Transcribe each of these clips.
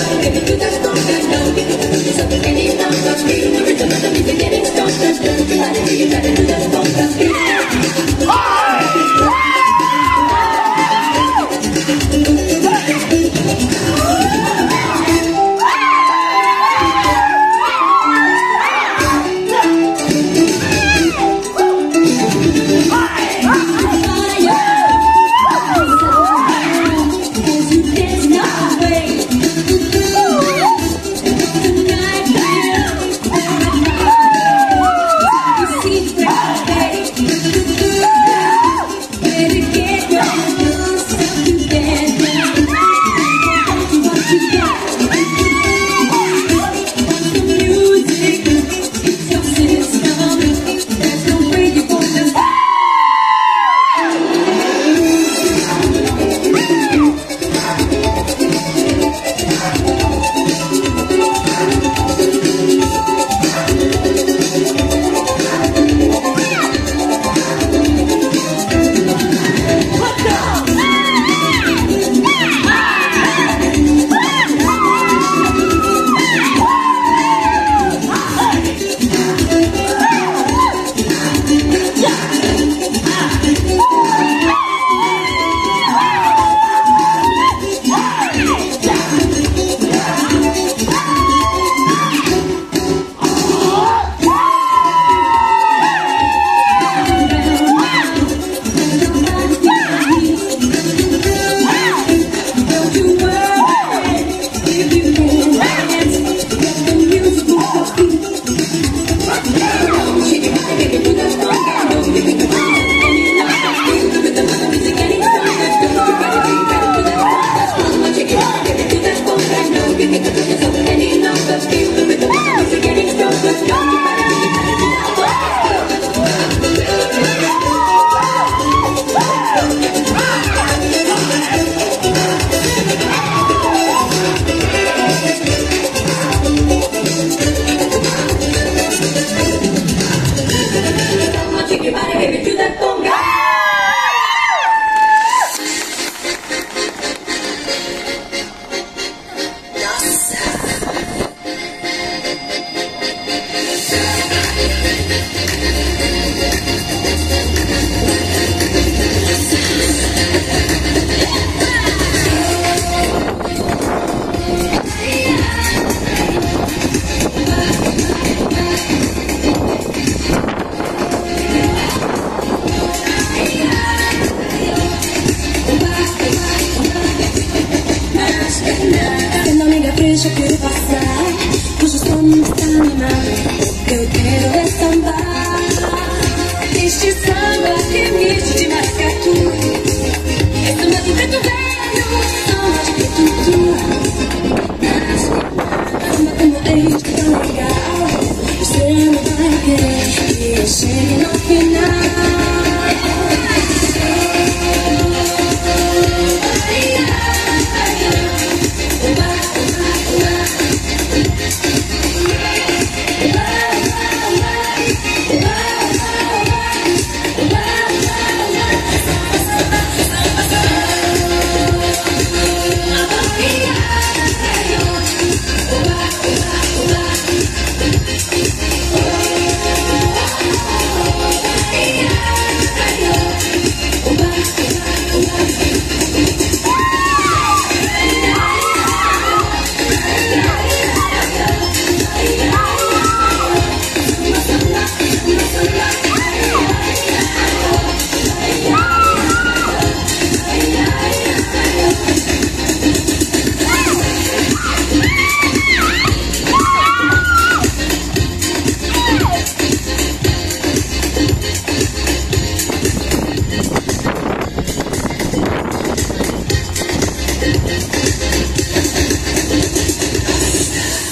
You. gotta do It's time. ありがとう。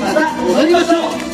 乗りましょう。